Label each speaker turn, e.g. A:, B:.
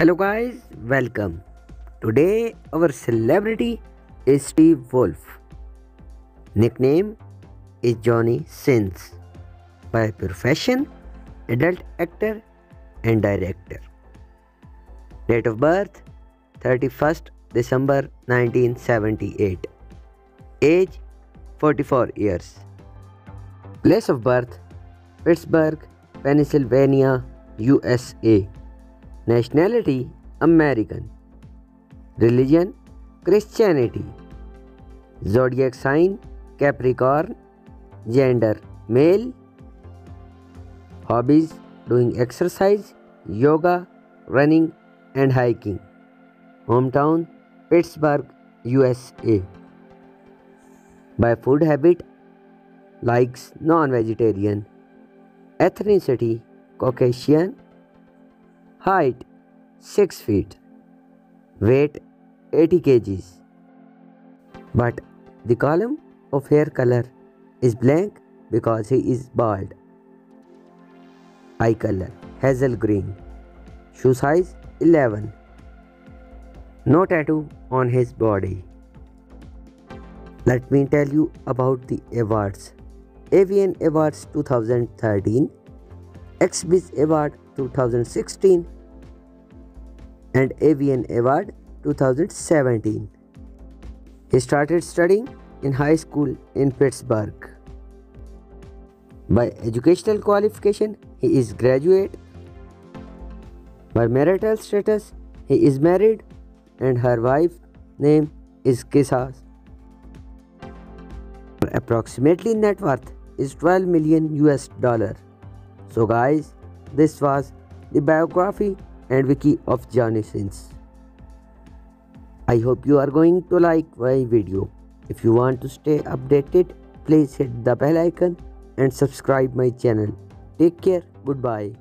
A: Hello guys, welcome. Today our celebrity is Steve Wolfe. Nickname is Johnny Sins. By profession, adult actor and director. Date of birth 31st December 1978. Age 44 years. Place of birth Pittsburgh, Pennsylvania, USA. Nationality American, religion Christianity, zodiac sign Capricorn, gender male, hobbies doing exercise, yoga, running and hiking hometown Pittsburgh U S A by food habit likes non vegetarian, ethnicity Caucasian Height 6 feet. Weight 80 kgs. But the column of hair color is blank because he is bald. Eye color hazel green. Shoe size 11. No tattoo on his body. Let me tell you about the awards. AVN Awards 2013, XBiz Award 2016 and AVN Award 2017. He started studying in high school in Pittsburgh. By educational qualification, he is graduate. By marital status, he is married and her wife name is Kissa. Approximately net worth is 12 million US dollar. So guys, this was the biography and wiki of Johnny Sins. I hope you are going to like my video. If you want to stay updated, please hit the bell icon and subscribe my channel. Take care. Goodbye.